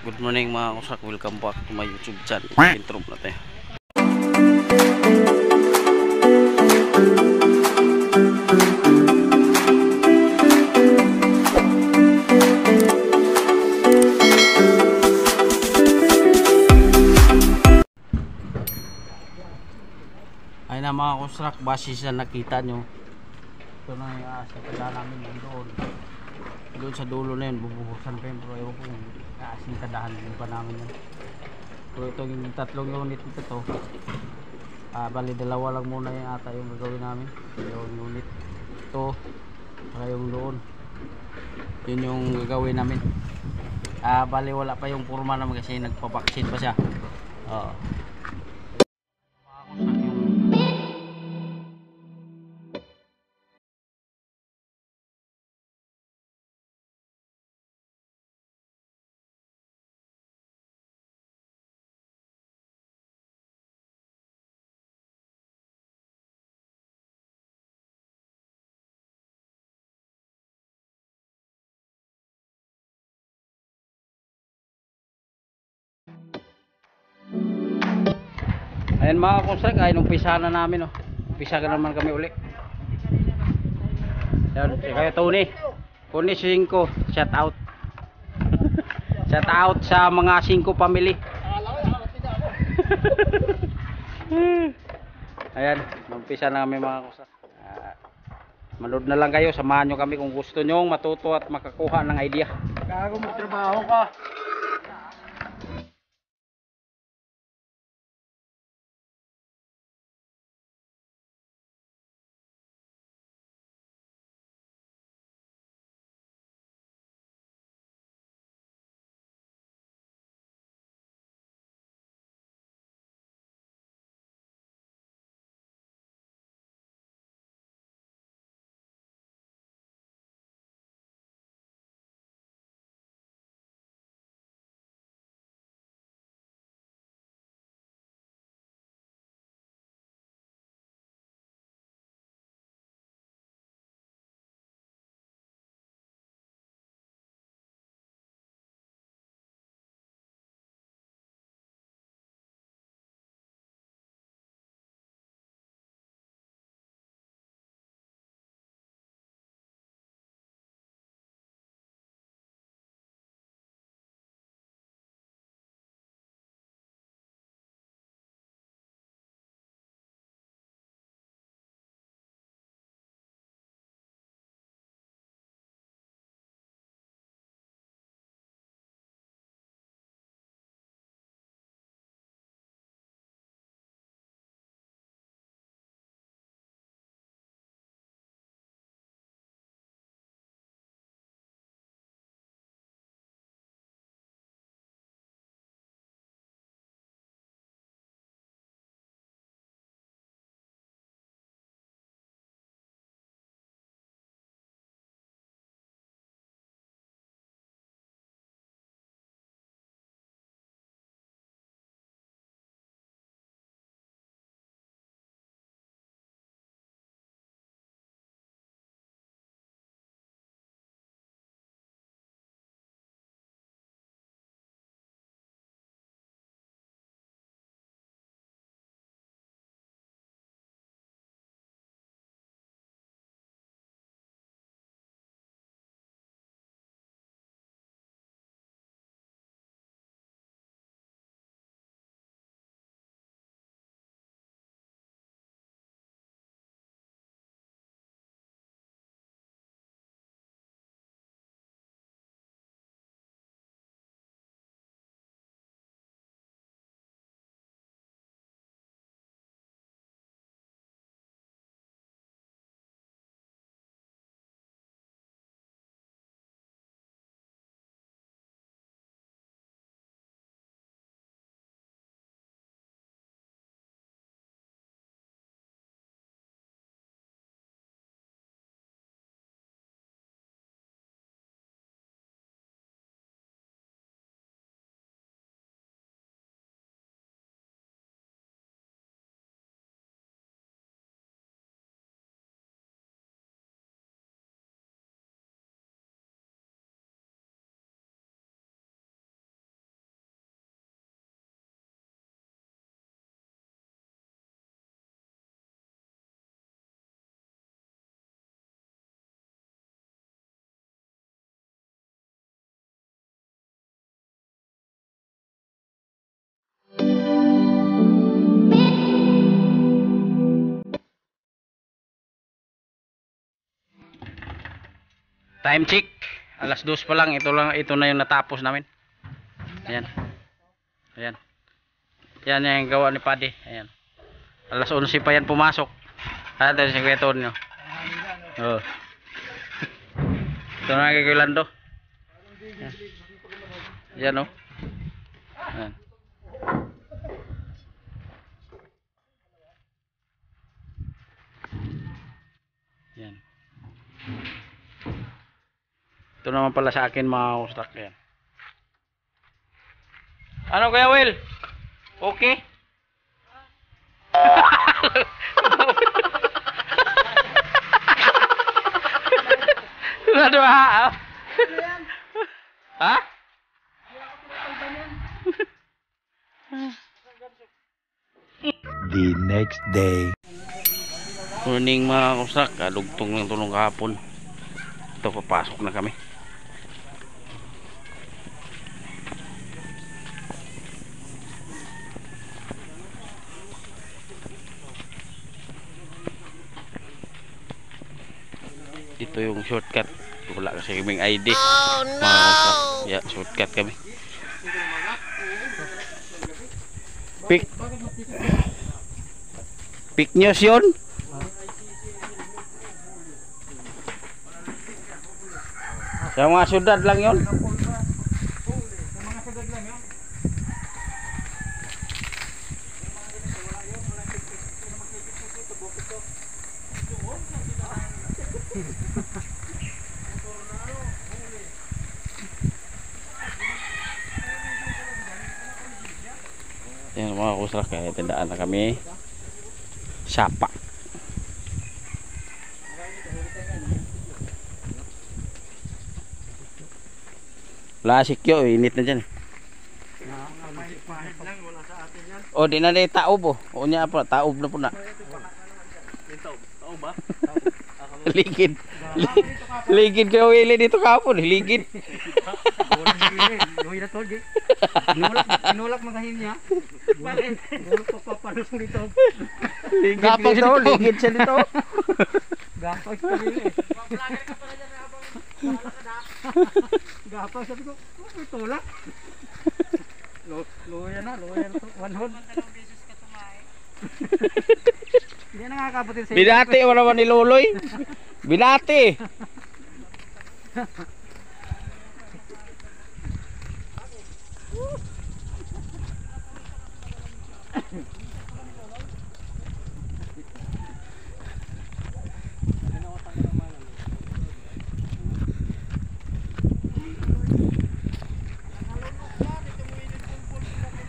Good morning mga kusak, welcome back to my YouTube channel. Intro na tayo. Ayun na mga kusak, base sa nakita nyo. Ito na yung uh, sa pala namin doon. Doon sa dulo na yun, bubuksan pa yun. Pero ewan ko kung kaasin kadahan din pa namin yun. So ito yung tatlong unit nito to. Ah, bali dalawa lang muna yung ata yung gagawin namin. Yung unit ito, saka yung doon. Yun yung gagawin namin. Ah, bali wala pa yung purma naman kasi nagpapaksin pa siya. Oo. Ayan mga kusak, ay nung pisa na namin oh. Pisa ka naman kami uli. Yan, si kayo Tony. Tony 5, shout out. shout out sa mga 5 family. Ayan, umpisa na kami mga kusak. Ah, manood na lang kayo, samahan nyo kami kung gusto nyo matuto at makakuha ng idea. Gago magtrabaho ka. Time check. Alas dos pa lang. Ito lang ito na yung natapos namin. Ayan. Ayan. Yan yung gawa ni Paddy. Ayan. Alas 11 pa yan pumasok. Ah, ito si Kuya Tonyo. Oo. Ito na kay Kuya Lando. Ayan. Yan o. Ayan. Yan. Ito naman pala sa akin mga ustak yan. Ano kaya Will? Okay? Ano ha? Ha? the next day. Morning mga kusak, kadugtong ng tulong kahapon. Ito papasok na kami. Ito yung shortcut. Wala kasi kaming ID. Oh no! Yeah, shortcut kami. Pick. Pick news yun? Sa mga syudad lang yon. Yan mga kusrak kaya tindaan na kami. Sapa. Lasik yo, init na dyan. eh. O, di na na taob o. O niya po, taob na po na. Ligid. Li- Ligid kayo Willie dito kapon. Ligid. Luwi na tol, di. Inulak, inulak magahin niya. Bakit? Inulak pa papalusong dito. Ligid daw, ligid siya dito. Gapang sa pili. Gapang sabi ko, oh, may tulak. Lu- Luwi na, luwi na. One hold. Hindi na nakakabutin sa Binati mo naman ni Luloy. Binati.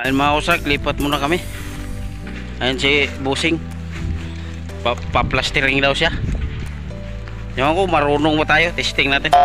Ayun mga usrak, lipat muna kami. Ayun si Busing. Pa Pa-plastering daw siya. Ewan ko, marunong mo tayo. Testing natin.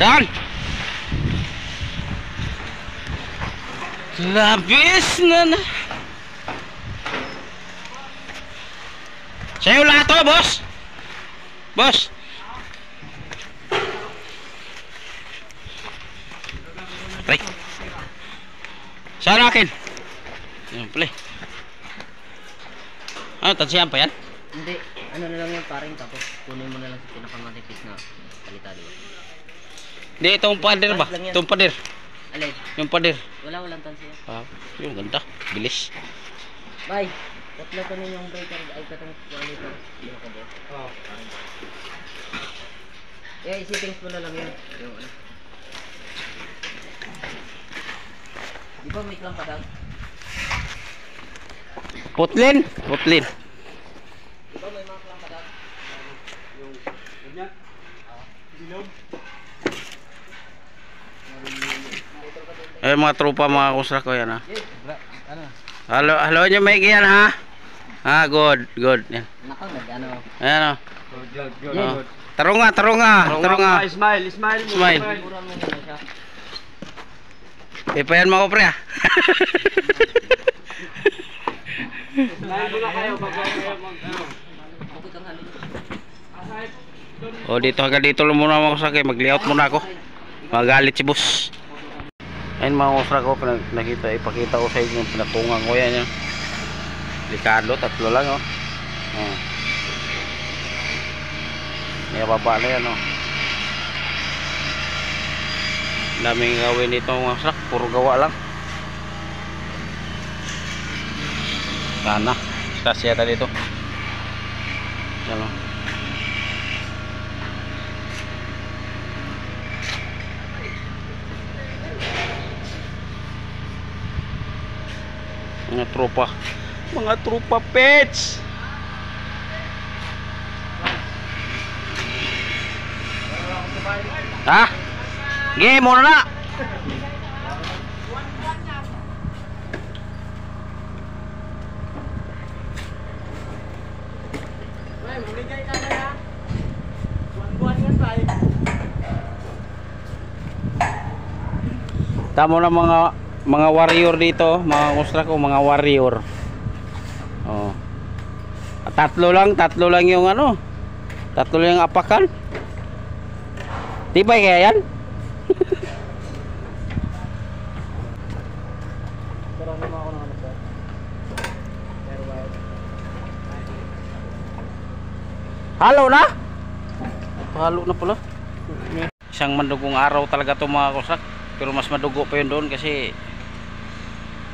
Saan? Labis na na. Sa'yo lahat to, boss. Boss. Pre. Saan akin? Yan, play. Ano, tansiyan pa yan? Hindi, ano na lang yung paring tapos kunin mo na lang sa pinakamatipis na kalita, di ba? Hindi, itong pader ba? Lang yan. Itong pader. Alay, Yung pader. wala walang tansiya. Ah, yung ganda. Bilis. Bye! Tatlo ko yung breaker, ay katong. Yung ka din. Oh. Eh, settings mo na lang yun. Yung ano. Di ba may lang pa daw? Putlin. Putlin. Di ba may mga? Ganyan. Bilog. Eh, mga tropa, mga kusra ko yan ha. Ano? Halo, halo nyo may yan ha. Ah, good, good. Yan. Nako, ano. Ayan o. Good, good, Oh. Tarunga, tarunga, tarunga. Smile, smile. mo, Smile. Mura mo. Eh, mga pre ha. Smile muna kayo bago kayo mag ano. Bukod ang halin. Dito hanggang dito lang muna mga kusra. Mag-layout muna ako. Magalit si boss. Ayun mga kusra ko, pinag nakita, ipakita ko sa inyo pinatungan ko yan. Yung likado, tatlo lang oh. Oh. May baba na yan oh. Daming gawin dito mga kusra, puro gawa lang. Sana, stasya ta dito. Yan mga tropa. Mga tropa pets! Ha? Game muna na! Tamo na mga mga warrior dito, mga construct o mga warrior. Oh. At Tatlo lang, tatlo lang yung ano. Tatlo lang yung apakan. Tibay kaya yan? Halo na? Halo na pala. Isang madugong araw talaga to mga kusak. Pero mas madugo pa yun doon kasi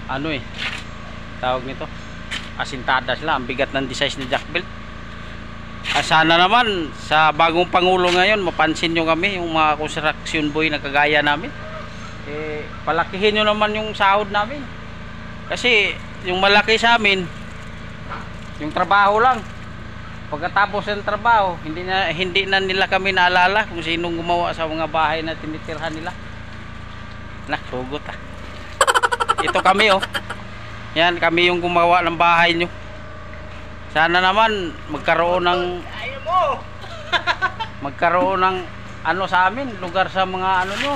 ano eh tawag nito? Asintada sila ang bigat ng design ni Jack Belt. Ah, sana naman sa bagong pangulo ngayon mapansin nyo kami yung mga construction boy na kagaya namin. Eh palakihin nyo naman yung sahod namin. Kasi yung malaki sa amin yung trabaho lang. Pagkatapos ng trabaho hindi na hindi na nila kami naalala kung sinong gumawa sa mga bahay na tinitirhan nila. Nak ah ito kami oh. Yan kami yung gumawa ng bahay nyo. Sana naman magkaroon ng magkaroon ng ano sa amin lugar sa mga ano nyo.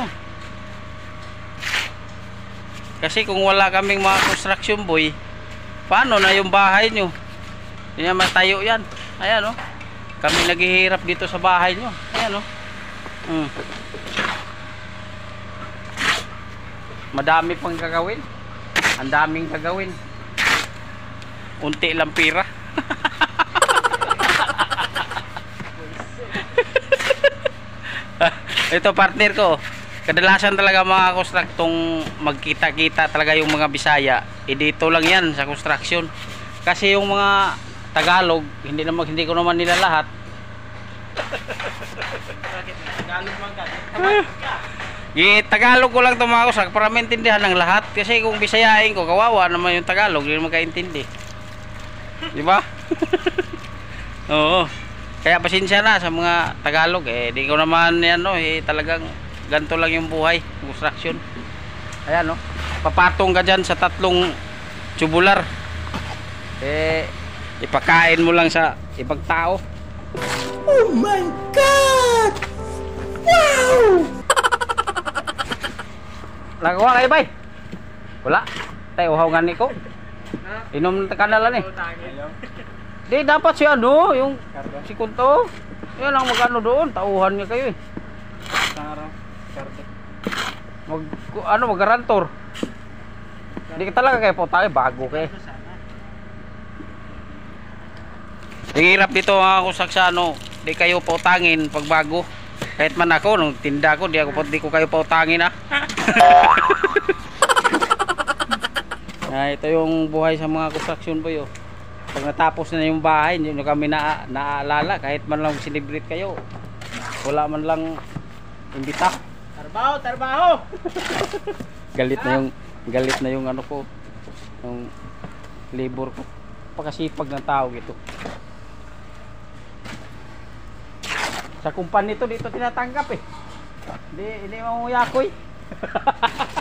Kasi kung wala kaming mga construction boy paano na yung bahay nyo? Hindi na matayo yan. Ayan oh. Kami naghihirap dito sa bahay nyo. Ayan oh. Mm. madami pang gagawin ang daming gagawin. Unti lang pira. Ito partner ko. Kadalasan talaga mga konstruktong magkita-kita talaga yung mga Bisaya eh dito lang yan sa construction. Kasi yung mga Tagalog hindi naman hindi ko naman nila lahat. Tagalog man ka. Gi Tagalog ko lang to mga kusak para maintindihan ng lahat kasi kung Bisayain ko kawawa naman yung Tagalog hindi naman kaintindi. Di ba? Oo. Kaya pasensya na sa mga Tagalog eh di ko naman yan no eh talagang ganto lang yung buhay, construction. Ayan no. Papatong ka diyan sa tatlong tubular. Eh ipakain mo lang sa ibang tao. Oh my God! Wow! Nagawa kayo bay? Wala. Tayo uhaw gani ko. Inom na kanala ni. Di dapat si ano, yung si Kunto. Yan ang magano doon, tauhan niya kayo eh. Mag ano magarantor. Di ka talaga kayo po tayo bago kay. Hingirap dito mga kusak sa ano, di kayo pautangin pag bago. Kahit man ako, nung tinda ko, di ako di ko kayo pautangin ah. Ah, ito yung buhay sa mga construction boy oh. Pag natapos na yung bahay, hindi nyo kami na naaalala kahit man lang celebrate kayo. Wala man lang imbita. Trabaho, trabaho. Galit na yung galit na yung ano ko. Yung labor ko. Pagkasipag ng tao ito. Sa kumpan nito dito tinatanggap eh. Hindi, hindi mamuyakoy. Hahaha.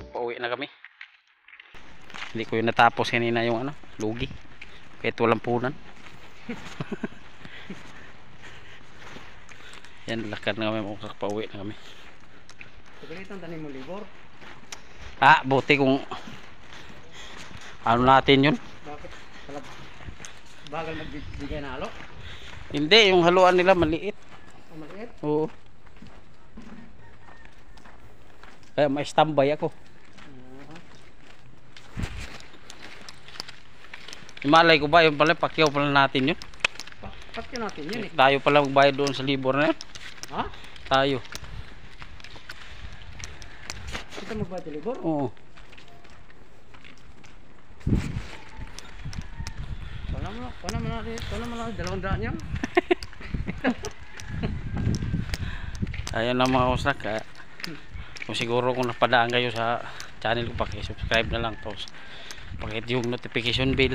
Pauwi na kami. Hindi ko yung natapos kanina yung ano, lugi. Kahit walang punan. Yan, lakad na kami. Mukhang pauwi na kami. Pagalitan tanim mo libor. Ah, buti kung ano natin yun. Bakit? Bagal magbigay na halo? Hindi, yung haluan nila maliit. Ang maliit? Oo. Kaya may standby ako. Imalay ko ba, yung pala, pakyaw pala natin yun. Pa Pakyo natin yun eh. Tayo pala magbayad doon sa libor na yun. Ha? Tayo. Kita ba ito libor? Oo. Wala mo, wala mo natin, wala mo natin, dalawang daan yan. Ayan lang mga kusrak. Kaya, kung siguro kung napadaan kayo sa channel ko, pakisubscribe na lang. Tapos, pakit yung notification bell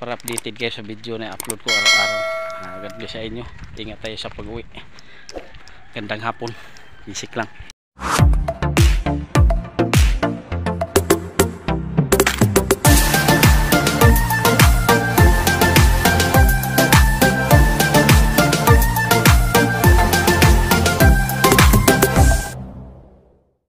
para updated kayo sa video na upload ko araw-araw. Ah, God bless sa inyo. Ingat tayo sa pag-uwi. Gandang hapon. Isik lang.